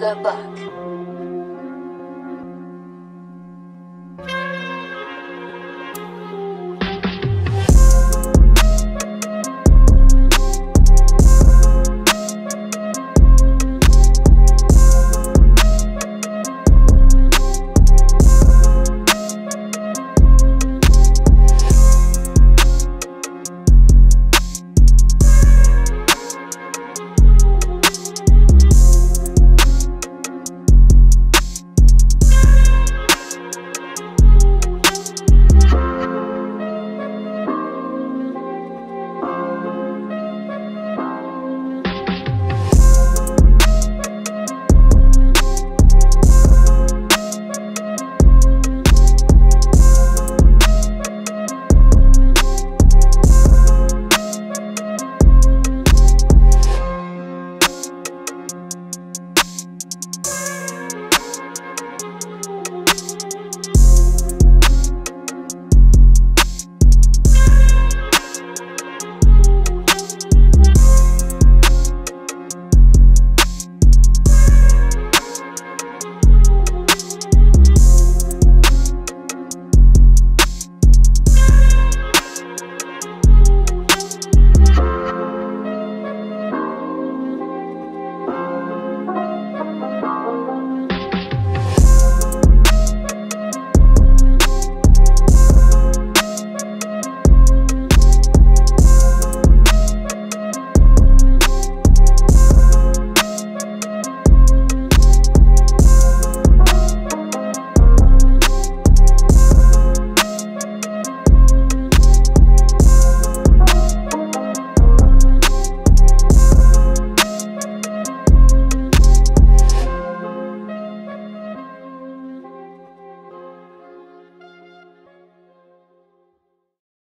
the book.